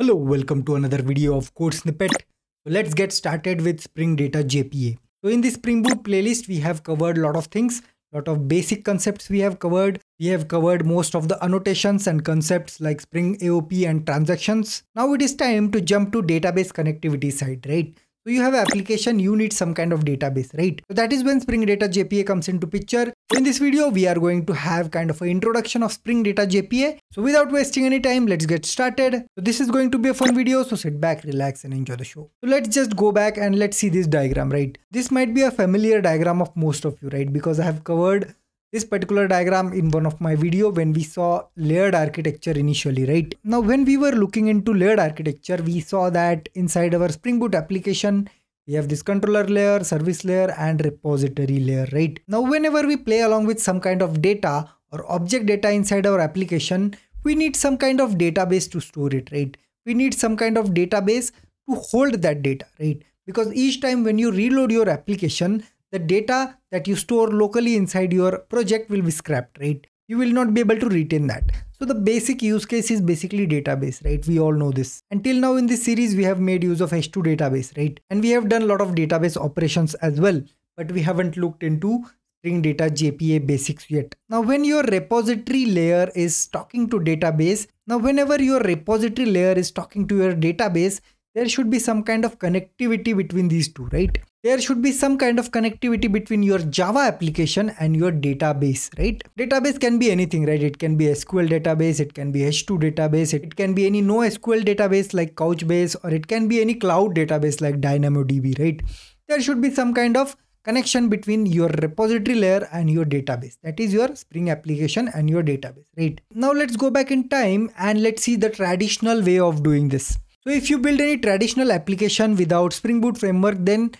Hello, welcome to another video of Code Snippet. So let's get started with Spring Data JPA. So in this Spring Boot playlist, we have covered a lot of things, lot of basic concepts we have covered. We have covered most of the annotations and concepts like Spring AOP and transactions. Now it is time to jump to database connectivity side, right? So you have application, you need some kind of database, right? So that is when Spring Data JPA comes into picture. In this video, we are going to have kind of an introduction of Spring Data JPA. So without wasting any time, let's get started. So this is going to be a fun video. So sit back, relax and enjoy the show. So let's just go back and let's see this diagram, right? This might be a familiar diagram of most of you, right? Because I have covered this particular diagram in one of my video when we saw layered architecture initially, right? Now, when we were looking into layered architecture, we saw that inside our Spring Boot application, we have this controller layer, service layer and repository layer, right? Now, whenever we play along with some kind of data or object data inside our application, we need some kind of database to store it, right? We need some kind of database to hold that data, right? Because each time when you reload your application, the data that you store locally inside your project will be scrapped, right? You will not be able to retain that. So the basic use case is basically database, right? We all know this. Until now in this series, we have made use of H2 database, right? And we have done a lot of database operations as well, but we haven't looked into Spring Data JPA basics yet. Now, when your repository layer is talking to database, now whenever your repository layer is talking to your database, there should be some kind of connectivity between these two, right? There should be some kind of connectivity between your Java application and your database, right? Database can be anything, right? It can be SQL database, it can be H2 database, it can be any NoSQL database like Couchbase, or it can be any cloud database like DynamoDB, right? There should be some kind of connection between your repository layer and your database. That is your Spring application and your database, right? Now let's go back in time and let's see the traditional way of doing this. So if you build any traditional application without Spring Boot framework, then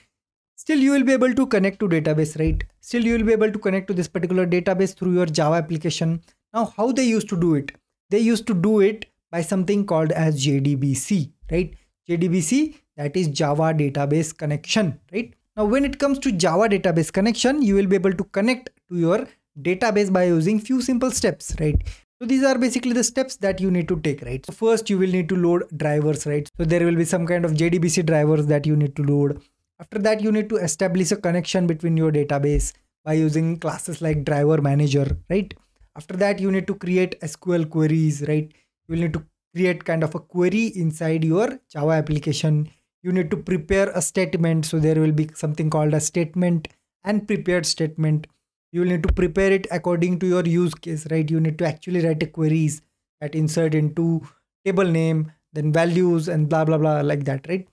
still you will be able to connect to database, right? Still you will be able to connect to this particular database through your Java application. Now, how they used to do it? They used to do it by something called as JDBC, right? JDBC, that is Java Database Connection, right? Now, when it comes to Java Database Connection, you will be able to connect to your database by using few simple steps, right? So these are basically the steps that you need to take, right? So first you will need to load drivers, right? So there will be some kind of JDBC drivers that you need to load. After that, you need to establish a connection between your database by using classes like driver manager, right? After that, you need to create SQL queries, right? You will need to create kind of a query inside your Java application. You need to prepare a statement. So there will be something called a statement and prepared statement you will need to prepare it according to your use case right you need to actually write a queries that insert into table name then values and blah blah blah like that right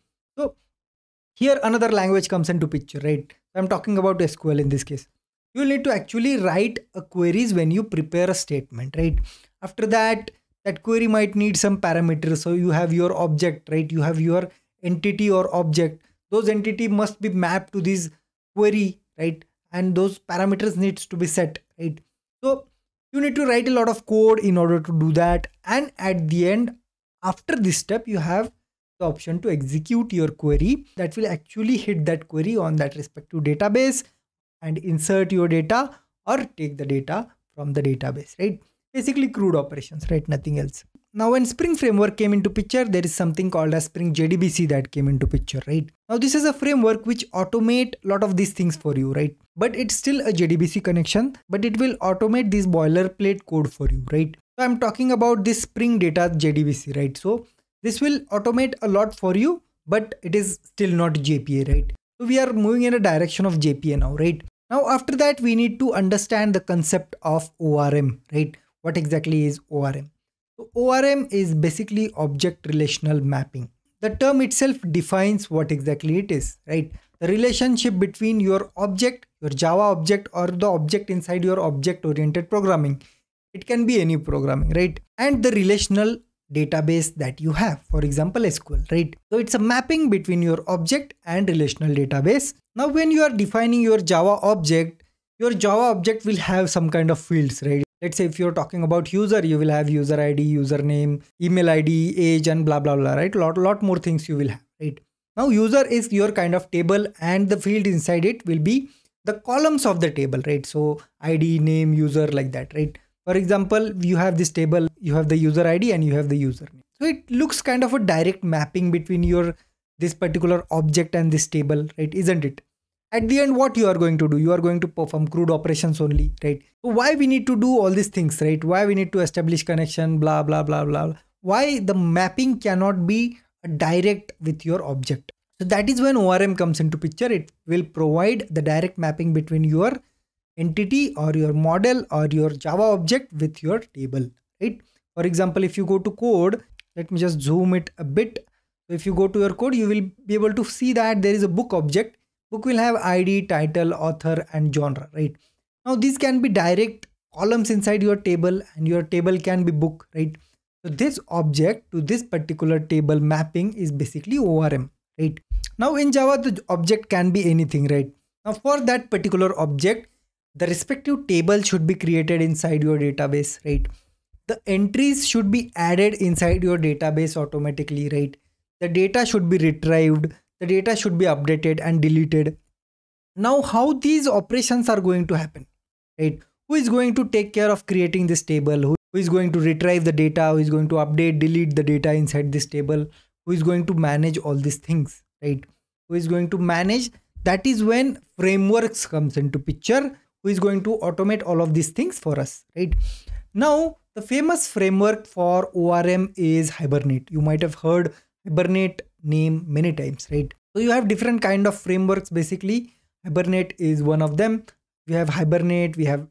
here another language comes into picture right? I'm talking about sql in this case. You need to actually write a queries when you prepare a statement right? After that that query might need some parameters so you have your object right? You have your entity or object. Those entity must be mapped to this query right? And those parameters needs to be set right? So you need to write a lot of code in order to do that. And at the end after this step you have the option to execute your query that will actually hit that query on that respective database and insert your data or take the data from the database right basically CRUD operations right nothing else now when Spring Framework came into picture, there is something called as Spring JDBC that came into picture, right? Now this is a framework which automate a lot of these things for you, right? But it's still a JDBC connection, but it will automate this boilerplate code for you, right? So I'm talking about this Spring Data JDBC, right? So this will automate a lot for you, but it is still not JPA, right? So we are moving in a direction of JPA now, right? Now after that, we need to understand the concept of ORM, right? What exactly is ORM? So ORM is basically object relational mapping. The term itself defines what exactly it is, right? The relationship between your object, your Java object or the object inside your object oriented programming. It can be any programming, right? And the relational database that you have, for example, SQL, right? So it's a mapping between your object and relational database. Now, when you are defining your Java object, your Java object will have some kind of fields, right? let's say if you're talking about user you will have user id username email id age and blah blah blah right lot lot more things you will have right now user is your kind of table and the field inside it will be the columns of the table right so id name user like that right for example you have this table you have the user id and you have the username so it looks kind of a direct mapping between your this particular object and this table right? Isn't it? At the end what you are going to do? You are going to perform CRUD operations only right? So why we need to do all these things right? Why we need to establish connection blah blah blah blah. Why the mapping cannot be direct with your object? So that is when orm comes into picture. It will provide the direct mapping between your entity or your model or your java object with your table right for example if you go to code let me just zoom it a bit. If you go to your code you will be able to see that there is a book object. Book will have id title author and genre right? Now these can be direct columns inside your table and your table can be book right? So this object to this particular table mapping is basically orm right? Now in java the object can be anything right? Now for that particular object the respective table should be created inside your database right the entries should be added inside your database automatically right? The data should be retrieved the data should be updated and deleted. Now how these operations are going to happen right? Who is going to take care of creating this table? Who is going to retrieve the data? Who is going to update delete the data inside this table? Who is going to manage all these things right? Who is going to manage? That is when frameworks comes into picture. Who is going to automate all of these things for us right? Now the famous framework for orm is hibernate. You might have heard hibernate name many times right? So you have different kind of frameworks basically. Hibernate is one of them. We have hibernate we have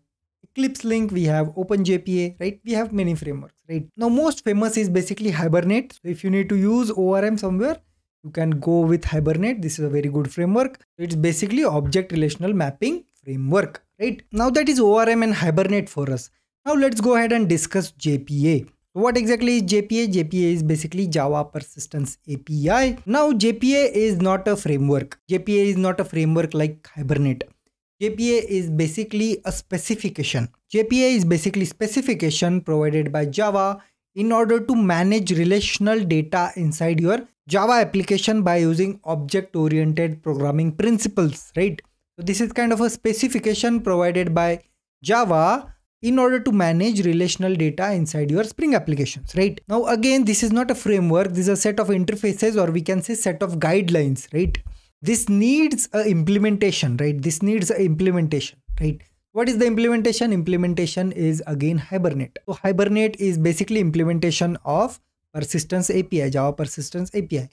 EclipseLink we have openjpa right? We have many frameworks right? Now most famous is basically hibernate. So if you need to use orm somewhere you can go with hibernate. This is a very good framework. It's basically object relational mapping framework right? Now that is orm and hibernate for us now let's go ahead and discuss jpa what exactly is JPA? JPA is basically Java Persistence API. Now JPA is not a framework. JPA is not a framework like Hibernate. JPA is basically a specification. JPA is basically specification provided by Java in order to manage relational data inside your Java application by using object-oriented programming principles, right? So this is kind of a specification provided by Java in order to manage relational data inside your Spring applications, right? Now, again, this is not a framework. This is a set of interfaces or we can say set of guidelines, right? This needs a implementation, right? This needs a implementation, right? What is the implementation? Implementation is again Hibernate. So Hibernate is basically implementation of persistence API, Java persistence API.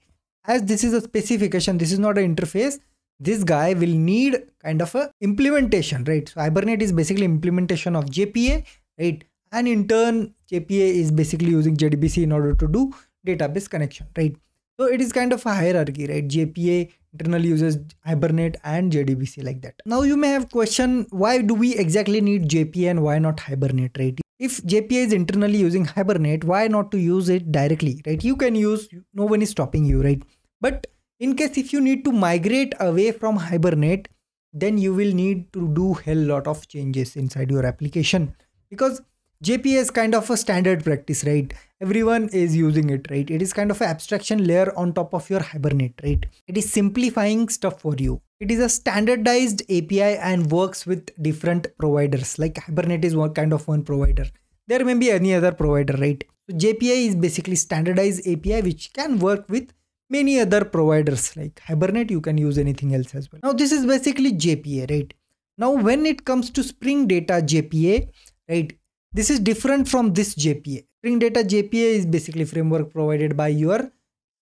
As this is a specification, this is not an interface this guy will need kind of a implementation, right? So Hibernate is basically implementation of JPA, right? And in turn, JPA is basically using JDBC in order to do database connection, right? So it is kind of a hierarchy, right? JPA internally uses Hibernate and JDBC like that. Now you may have question, why do we exactly need JPA and why not Hibernate, right? If JPA is internally using Hibernate, why not to use it directly, right? You can use, no one is stopping you, right? But in case if you need to migrate away from hibernate then you will need to do hell lot of changes inside your application. Because jpa is kind of a standard practice right? Everyone is using it right? It is kind of an abstraction layer on top of your hibernate right? It is simplifying stuff for you. It is a standardized api and works with different providers. Like hibernate is one kind of one provider. There may be any other provider right? So jpa is basically standardized api which can work with many other providers like Hibernate, you can use anything else as well. Now this is basically JPA, right? Now when it comes to Spring Data JPA, right? This is different from this JPA. Spring Data JPA is basically framework provided by your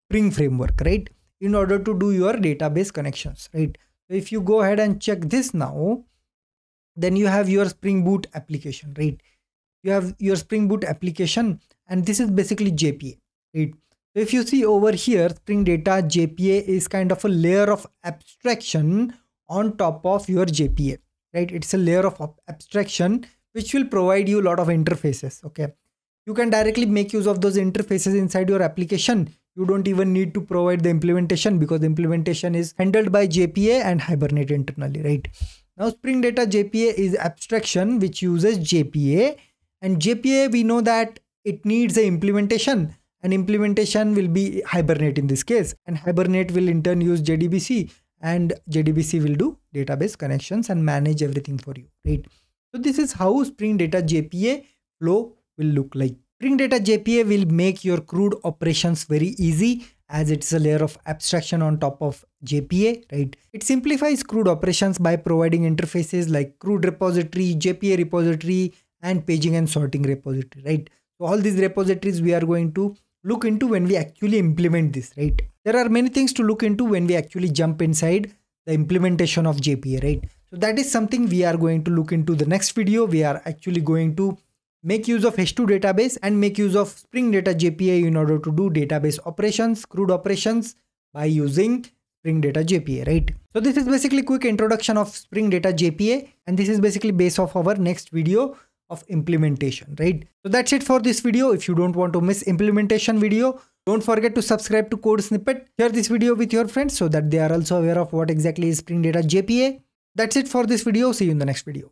Spring framework, right? In order to do your database connections, right? So if you go ahead and check this now, then you have your Spring Boot application, right? You have your Spring Boot application and this is basically JPA, right? If you see over here spring data jpa is kind of a layer of abstraction on top of your jpa right? It's a layer of abstraction which will provide you a lot of interfaces okay? You can directly make use of those interfaces inside your application. You don't even need to provide the implementation because the implementation is handled by jpa and hibernate internally right? Now spring data jpa is abstraction which uses jpa and jpa we know that it needs a implementation and implementation will be hibernate in this case and hibernate will in turn use jdbc and jdbc will do database connections and manage everything for you right so this is how spring data jpa flow will look like Spring Data JPA will make your CRUD operations very easy as it's a layer of abstraction on top of JPA, right? It simplifies CRUD operations by providing interfaces like CRUD repository, JPA repository, and paging and sorting repository, right? So all these repositories we are going to look into when we actually implement this, right? There are many things to look into when we actually jump inside the implementation of JPA, right? So that is something we are going to look into the next video. We are actually going to make use of H2 database and make use of Spring Data JPA in order to do database operations, CRUD operations by using Spring Data JPA, right? So this is basically quick introduction of Spring Data JPA and this is basically base of our next video of implementation, right? So that's it for this video. If you don't want to miss implementation video, don't forget to subscribe to Code Snippet. Share this video with your friends so that they are also aware of what exactly is Spring Data JPA. That's it for this video. See you in the next video.